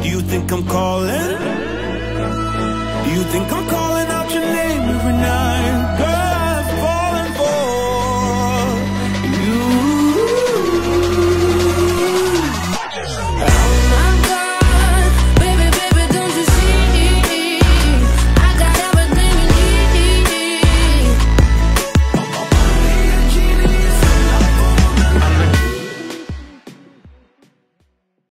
Do you think I'm calling? Do you think I'm calling